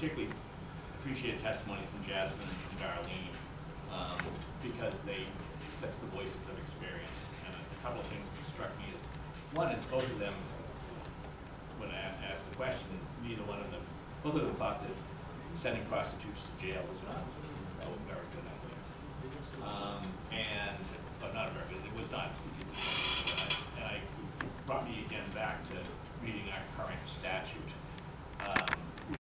particularly appreciated testimony from Jasmine and Darlene, um, because they, that's the voices of experience. And a couple of things that struck me is, one is both of them, when I asked the question, neither one of them, both of them thought that sending prostitutes to jail was not a very good idea. Um, and, but not a very good, it was not. And I, and I brought me again back to reading our current statute,